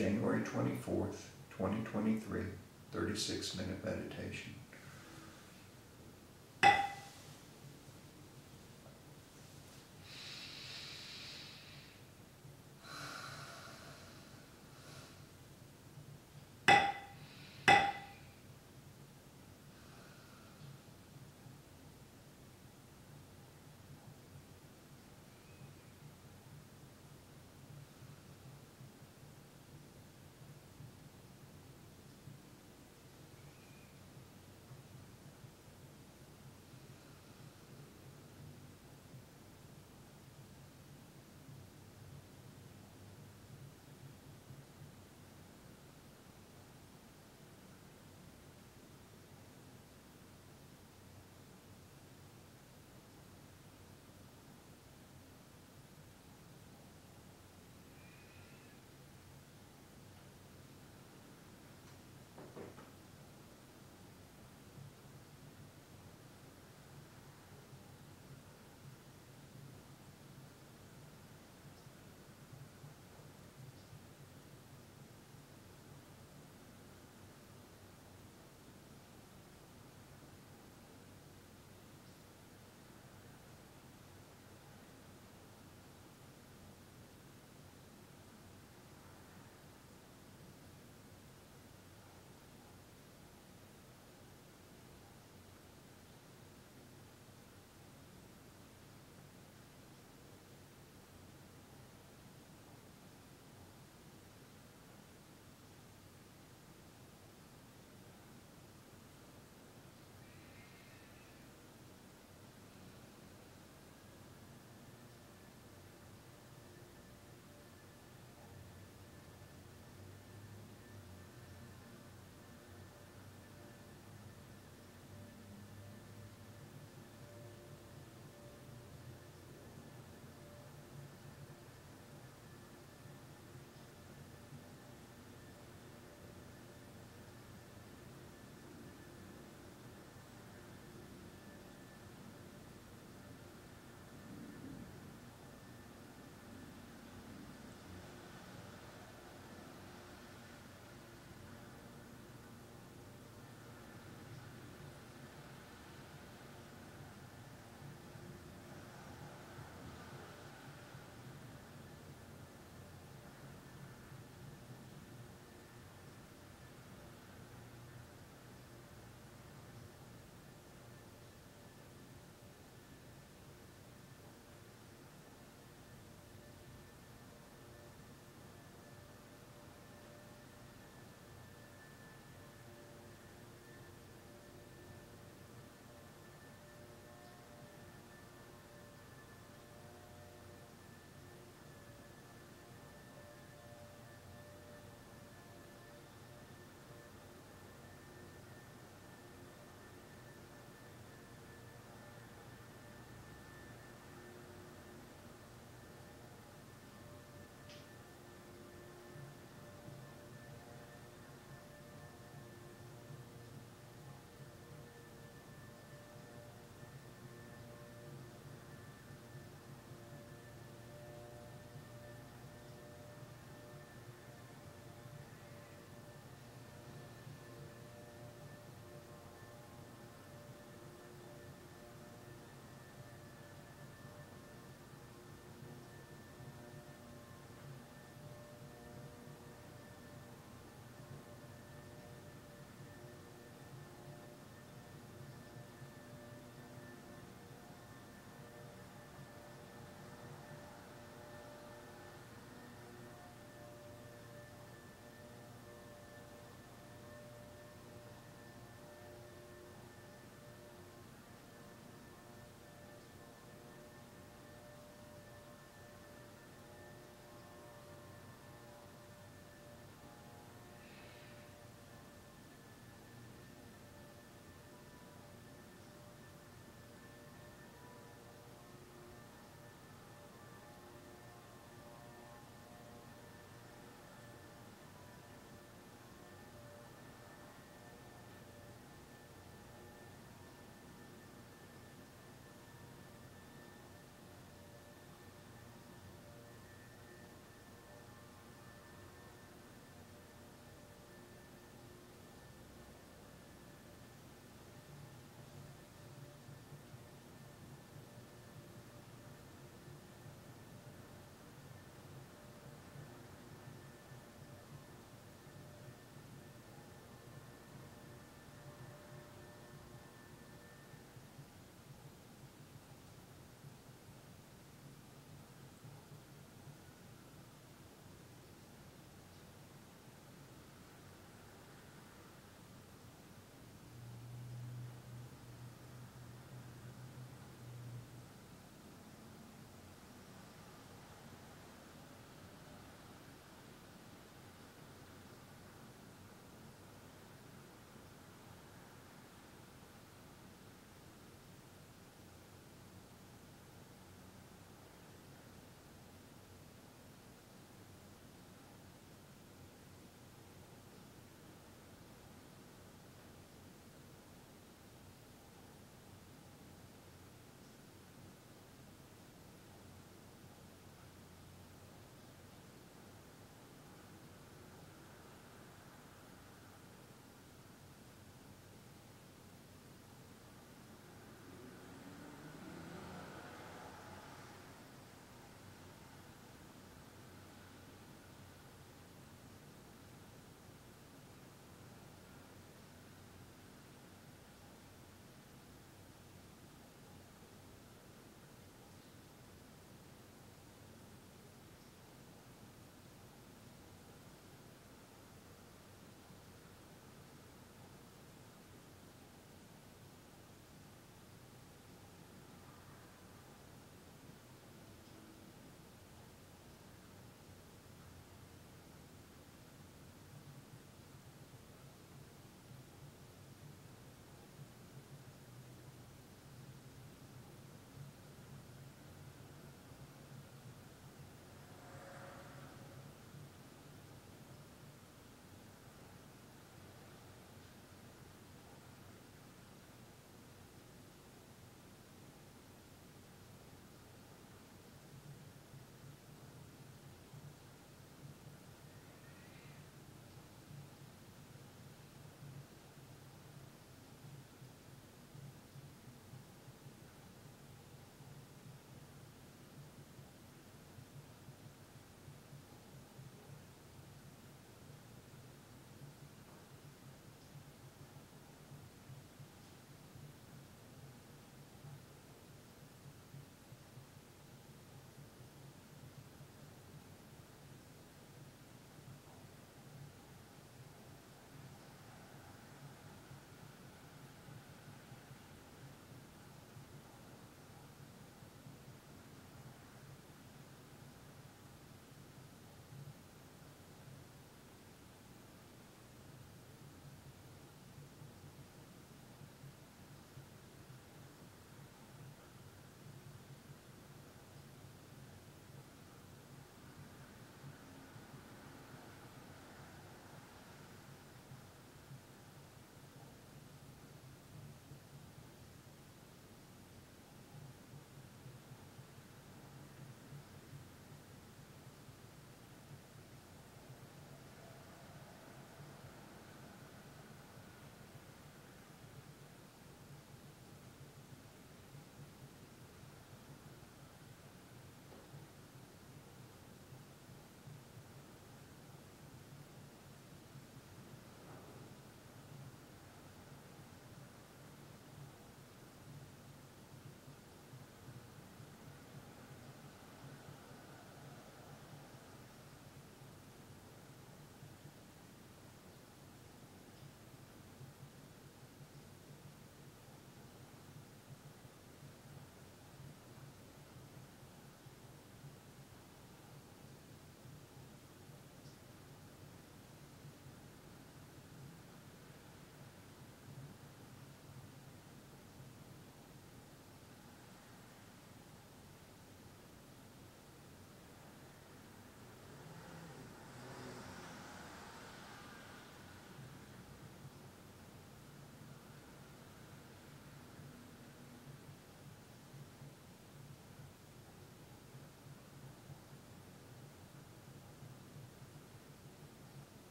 January twenty-fourth, 2023, 36 minute meditation.